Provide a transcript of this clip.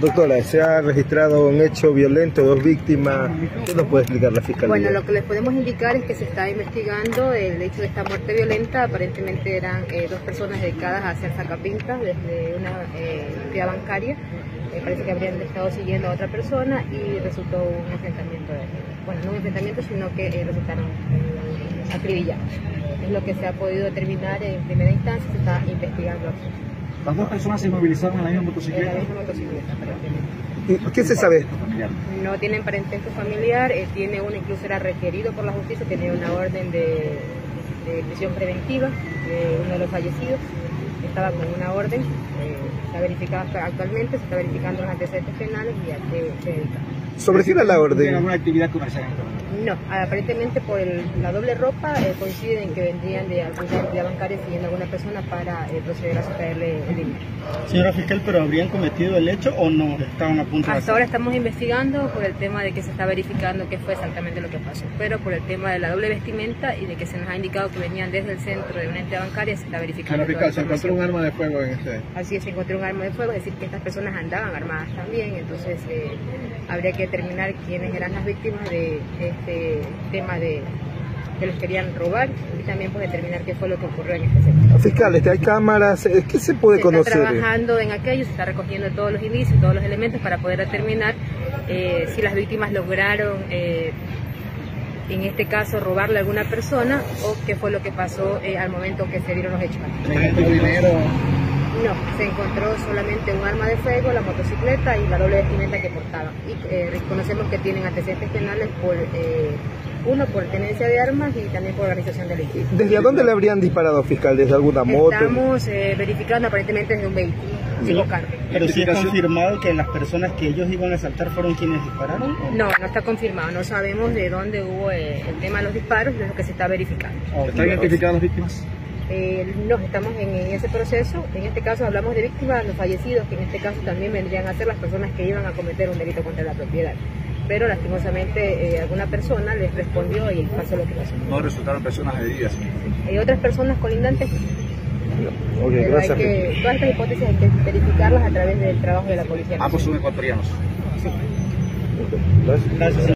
Doctora, se ha registrado un hecho violento, dos víctimas. ¿Qué nos puede explicar la fiscalía? Bueno, lo que les podemos indicar es que se está investigando el hecho de esta muerte violenta. Aparentemente eran eh, dos personas dedicadas a hacer sacapintas desde una eh, bancaria. Eh, parece que habrían estado siguiendo a otra persona y resultó un enfrentamiento. bueno, no un enfrentamiento, sino que resultaron acribillados. Es lo que se ha podido determinar en primera instancia, se está investigando. Las dos personas se movilizaron en la misma motocicleta. En la misma motocicleta, ¿Qué se sabe? No tienen parentesco familiar, eh, tiene uno incluso era requerido por la justicia, tenía una orden de, de prisión preventiva de uno de los fallecidos, estaba con una orden, eh, está verificada actualmente, se está verificando los antecedentes penales y a qué se dedica. ¿Sobre quién la orden? ¿Tiene alguna actividad comercial? No, aparentemente por la doble ropa eh, coinciden que vendrían de alguna entidad bancaria siguiendo a alguna persona para eh, proceder a sustraerle el dinero. Señora fiscal, ¿pero habrían cometido el hecho o no estaban a punto de Hasta ahora estamos investigando por el tema de que se está verificando qué fue exactamente lo que pasó, pero por el tema de la doble vestimenta y de que se nos ha indicado que venían desde el centro de una entidad bancaria se está verificando. Señora fiscal, se encontró un arma de fuego en ese. Así es, se encontró un arma de fuego, es decir, que estas personas andaban armadas también, entonces eh, habría que determinar quiénes eran las víctimas de este tema de que los querían robar y también pues determinar qué fue lo que ocurrió en este sector. Fiscal, este, hay cámaras, eh, ¿qué se puede se conocer? Está trabajando en aquello, se está recogiendo todos los indicios, todos los elementos para poder determinar eh, si las víctimas lograron, eh, en este caso, robarle a alguna persona o qué fue lo que pasó eh, al momento que se dieron los hechos. No, se encontró solamente un arma de fuego, la motocicleta y la doble vestimenta que portaban. Y eh, reconocemos que tienen antecedentes penales por eh, uno por tenencia de armas y también por organización delictiva. ¿Desde dónde le habrían disparado, fiscal? ¿Desde alguna moto? Estamos eh, verificando aparentemente desde un vehículo, sí. ¿Pero sí es confirmado que las personas que ellos iban a asaltar fueron quienes dispararon? No, no está confirmado. No sabemos de dónde hubo eh, el tema de los disparos, es lo que se está verificando. ¿Están identificadas las víctimas? Eh, no, estamos en, en, ese proceso. En este caso hablamos de víctimas, los fallecidos, que en este caso también vendrían a ser las personas que iban a cometer un delito contra la propiedad. Pero lastimosamente eh, alguna persona les respondió y pasó lo que pasó. No resultaron personas heridas. Hay otras personas colindantes. Okay, hay que, todas estas hipótesis hay que verificarlas a través del trabajo de la policía. Ambos son ecuatorianos. Sí. Gracias. Gracias.